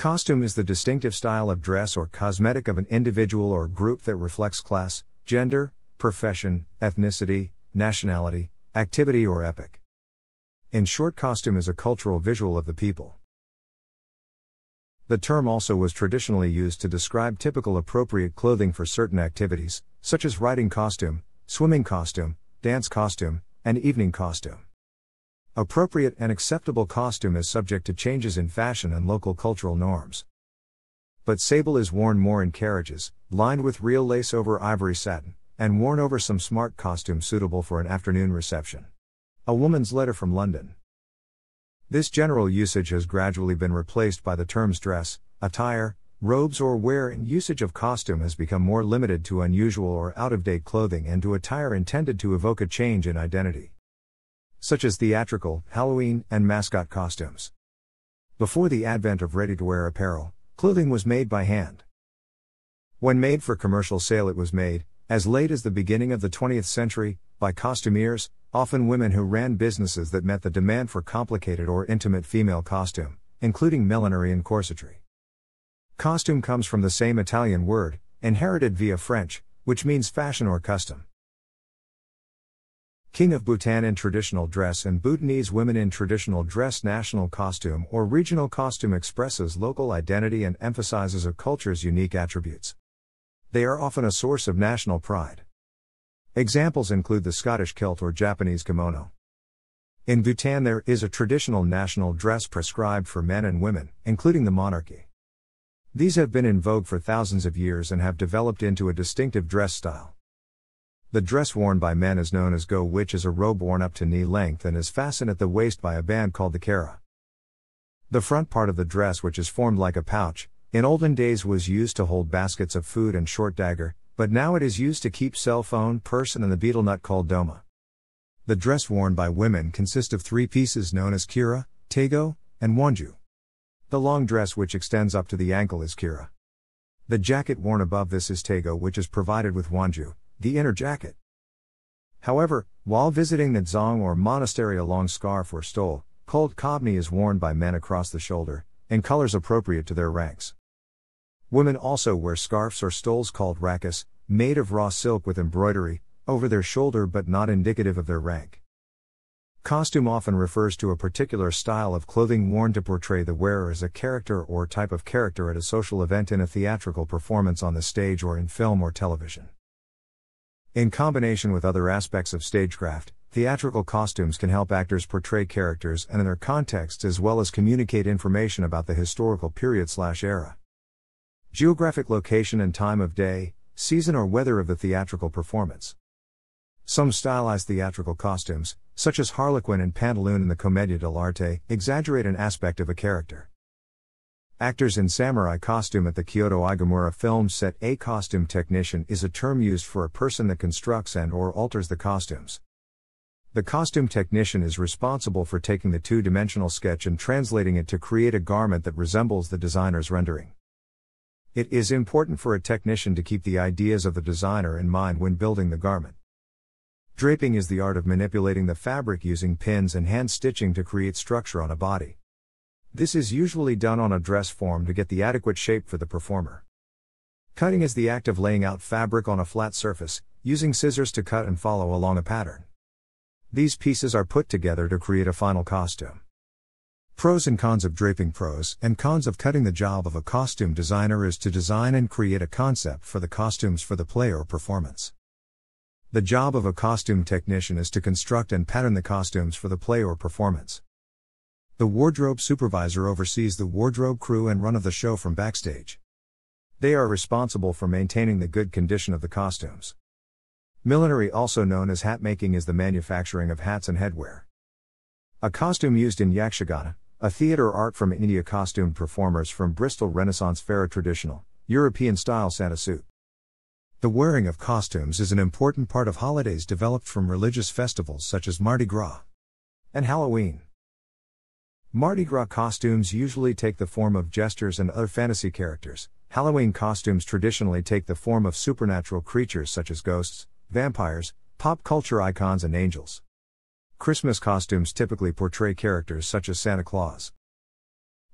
Costume is the distinctive style of dress or cosmetic of an individual or group that reflects class, gender, profession, ethnicity, nationality, activity, or epoch. In short, costume is a cultural visual of the people. The term also was traditionally used to describe typical appropriate clothing for certain activities, such as riding costume, swimming costume, dance costume, and evening costume. Appropriate and acceptable costume is subject to changes in fashion and local cultural norms. But sable is worn more in carriages, lined with real lace over ivory satin, and worn over some smart costume suitable for an afternoon reception. A Woman's Letter from London. This general usage has gradually been replaced by the terms dress, attire, robes, or wear, and usage of costume has become more limited to unusual or out of date clothing and to attire intended to evoke a change in identity such as theatrical, Halloween, and mascot costumes. Before the advent of ready to wear apparel, clothing was made by hand. When made for commercial sale, it was made, as late as the beginning of the 20th century, by costumiers, often women who ran businesses that met the demand for complicated or intimate female costume, including millinery and corsetry. Costume comes from the same Italian word, inherited via French, which means fashion or custom. King of Bhutan in traditional dress and Bhutanese women in traditional dress national costume or regional costume expresses local identity and emphasizes a culture's unique attributes. They are often a source of national pride. Examples include the Scottish kilt or Japanese kimono. In Bhutan, there is a traditional national dress prescribed for men and women, including the monarchy. These have been in vogue for thousands of years and have developed into a distinctive dress style. The dress worn by men is known as gho, which is a robe worn up to knee length and is fastened at the waist by a band called the kera. The front part of the dress, which is formed like a pouch, in olden days was used to hold baskets of food and short dagger, but now it is used to keep cell phone, person, and the betel nut called doma. The dress worn by women consists of three pieces known as kira, tego, and wonju. The long dress which extends up to the ankle is kira. The jacket worn above this is tego which is provided with wonju, the inner jacket. However, while visiting the dzong or monastery, a long scarf or stole, called kabney, is worn by men across the shoulder, in colors appropriate to their ranks. Women also wear scarves or stoles called rachus, made of raw silk with embroidery, over their shoulder but not indicative of their rank. Costume often refers to a particular style of clothing worn to portray the wearer as a character or type of character at a social event in a theatrical performance on the stage or in film or television. In combination with other aspects of stagecraft, theatrical costumes can help actors portray characters and their contexts as well as communicate information about the historical period/era. Geographic location and time of day, season or weather of the theatrical performance. Some stylized theatrical costumes, such as Harlequin and Pantaloon in the Commedia dell'arte, exaggerate an aspect of a character. Actors in samurai costume at the Kyoto Eigamura film set A costume technician is a term used for a person that constructs and or alters the costumes. The costume technician is responsible for taking the two-dimensional sketch and translating it to create a garment that resembles the designer's rendering. It is important for a technician to keep the ideas of the designer in mind when building the garment. Draping is the art of manipulating the fabric using pins and hand stitching to create structure on a body. This is usually done on a dress form to get the adequate shape for the performer. Cutting is the act of laying out fabric on a flat surface, using scissors to cut and follow along a pattern. These pieces are put together to create a final costume. Pros and cons of draping pros and cons of cutting the job of a costume designer is to design and create a concept for the costumes for the play or performance. The job of a costume technician is to construct and pattern the costumes for the play or performance. The wardrobe supervisor oversees the wardrobe crew and run of the show from backstage. They are responsible for maintaining the good condition of the costumes. Millinery, also known as hat making, is the manufacturing of hats and headwear. A costume used in Yakshagana, a theatre art from India costumed performers from Bristol Renaissance fair a traditional, European style Santa suit. The wearing of costumes is an important part of holidays developed from religious festivals such as Mardi Gras and Halloween. Mardi Gras costumes usually take the form of jesters and other fantasy characters. Halloween costumes traditionally take the form of supernatural creatures such as ghosts, vampires, pop culture icons, and angels. Christmas costumes typically portray characters such as Santa Claus.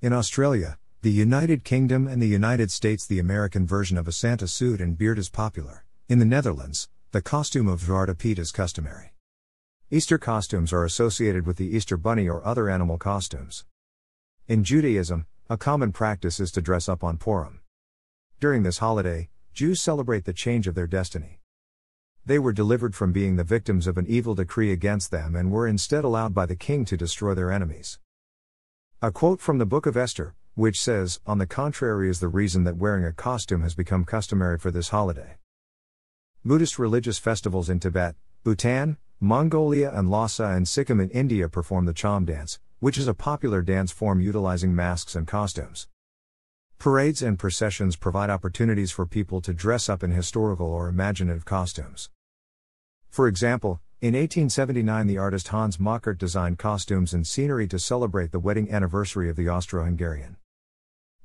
In Australia, The United Kingdom and the United States, the American version of a Santa suit and beard is popular. In the Netherlands, the costume of Zwarte Piet is customary. Easter costumes are associated with the Easter bunny or other animal costumes. In Judaism, a common practice is to dress up on Purim. During this holiday, Jews celebrate the change of their destiny. They were delivered from being the victims of an evil decree against them and were instead allowed by the king to destroy their enemies. A quote from the Book of Esther, which says, On the contrary, is the reason that wearing a costume has become customary for this holiday. Buddhist religious festivals in Tibet, Bhutan, Mongolia, and Lhasa and Sikkim in India perform the Cham dance, which is a popular dance form utilizing masks and costumes. Parades and processions provide opportunities for people to dress up in historical or imaginative costumes. For example, in 1879, the artist Hans Makart designed costumes and scenery to celebrate the wedding anniversary of the Austro Hungarian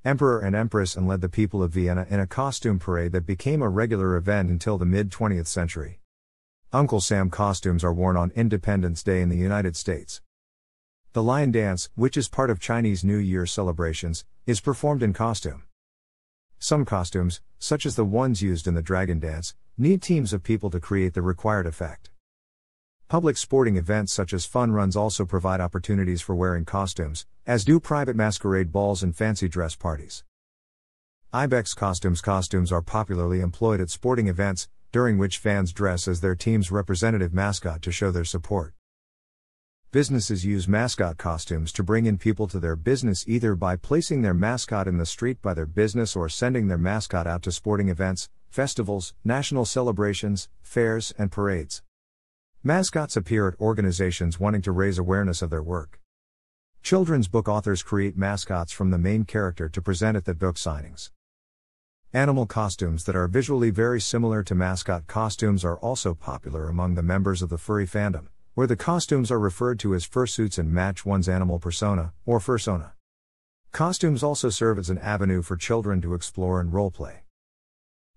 emperor and empress and led the people of Vienna in a costume parade that became a regular event until the mid 20th century. Uncle Sam costumes are worn on Independence Day in the United States. The Lion Dance, which is part of Chinese New Year celebrations, is performed in costume. Some costumes, such as the ones used in the Dragon Dance, need teams of people to create the required effect. Public sporting events such as fun runs also provide opportunities for wearing costumes, as do private masquerade balls and fancy dress parties. Ibex costumes costumes are popularly employed at sporting events, during which fans dress as their team's representative mascot to show their support. Businesses use mascot costumes to bring in people to their business either by placing their mascot in the street by their business or sending their mascot out to sporting events, festivals, national celebrations, fairs, and parades. Mascots appear at organizations wanting to raise awareness of their work. Children's book authors create mascots from the main character to present at the book signings. Animal costumes that are visually very similar to mascot costumes are also popular among the members of the furry fandom, where the costumes are referred to as fursuits and match one's animal persona, or fursona. Costumes also serve as an avenue for children to explore and roleplay.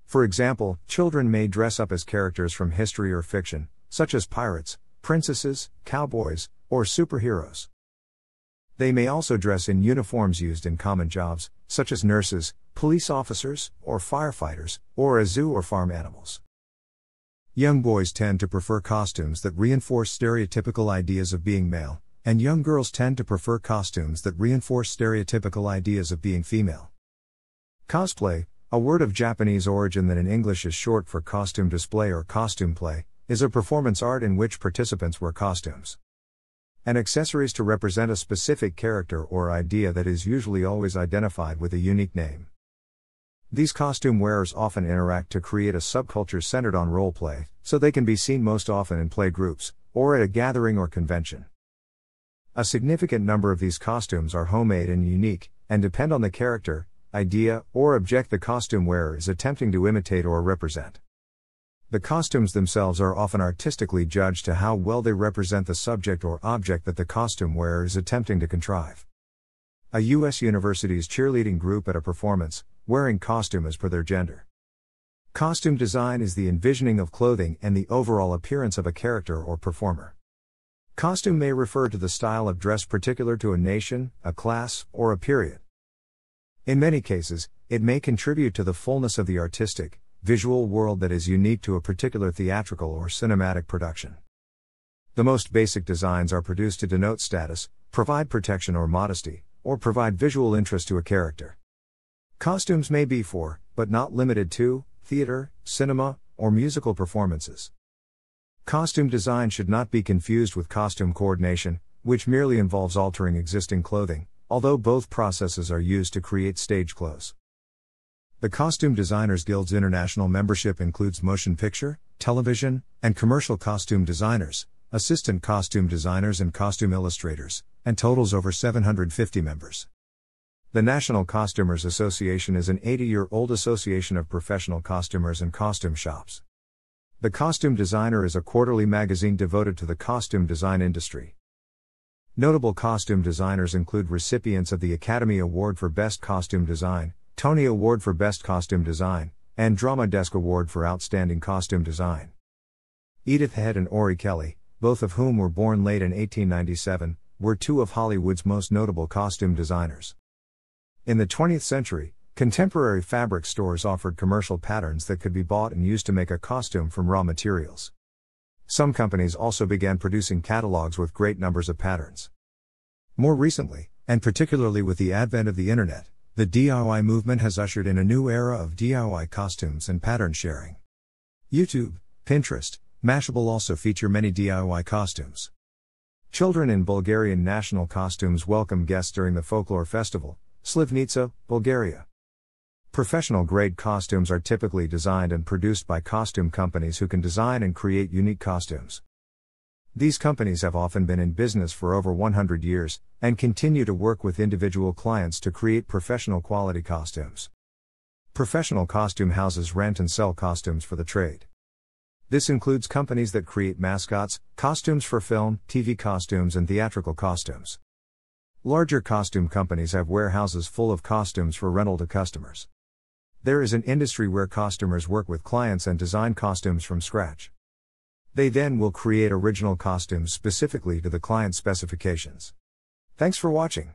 For example, children may dress up as characters from history or fiction, such as pirates, princesses, cowboys, or superheroes. They may also dress in uniforms used in common jobs, such as nurses, police officers, or firefighters, or as zoo or farm animals. Young boys tend to prefer costumes that reinforce stereotypical ideas of being male, and young girls tend to prefer costumes that reinforce stereotypical ideas of being female. Cosplay, a word of Japanese origin that in English is short for costume display or costume play, is a performance art in which participants wear costumes and accessories to represent a specific character or idea that is usually always identified with a unique name. These costume wearers often interact to create a subculture centered on role play, so they can be seen most often in play groups, or at a gathering or convention. A significant number of these costumes are homemade and unique, and depend on the character, idea, or object the costume wearer is attempting to imitate or represent. The costumes themselves are often artistically judged to how well they represent the subject or object that the costume wearer is attempting to contrive. A U.S. university's cheerleading group at a performance, wearing costume as per their gender. Costume design is the envisioning of clothing and the overall appearance of a character or performer. Costume may refer to the style of dress particular to a nation, a class, or a period. In many cases, it may contribute to the fullness of the artistic, visual world that is unique to a particular theatrical or cinematic production. The most basic designs are produced to denote status, provide protection or modesty, or provide visual interest to a character. Costumes may be for, but not limited to, theater, cinema, or musical performances. Costume design should not be confused with costume coordination, which merely involves altering existing clothing, although both processes are used to create stage clothes. The Costume Designers Guild's international membership includes motion picture, television, and commercial costume designers, assistant costume designers, and costume illustrators, and totals over 750 members. The National Costumers Association is an 80 year old association of professional costumers and costume shops. The Costume Designer is a quarterly magazine devoted to the costume design industry. Notable costume designers include recipients of the Academy Award for Best Costume Design, Tony Award for Best Costume Design, and Drama Desk Award for Outstanding Costume Design. Edith Head and Orry-Kelly, both of whom were born late in 1897, were two of Hollywood's most notable costume designers. In the 20th century, contemporary fabric stores offered commercial patterns that could be bought and used to make a costume from raw materials. Some companies also began producing catalogs with great numbers of patterns. More recently, and particularly with the advent of the internet, the DIY movement has ushered in a new era of DIY costumes and pattern sharing. YouTube, Pinterest, Mashable also feature many DIY costumes. Children in Bulgarian national costumes welcome guests during the folklore festival, Slivnitsa, Bulgaria. Professional grade costumes are typically designed and produced by costume companies who can design and create unique costumes. These companies have often been in business for over 100 years and continue to work with individual clients to create professional quality costumes. Professional costume houses rent and sell costumes for the trade. This includes companies that create mascots, costumes for film, TV costumes, and theatrical costumes. Larger costume companies have warehouses full of costumes for rental to customers. There is an industry where costumers work with clients and design costumes from scratch. They then will create original costumes specifically to the client's specifications. Thanks for watching.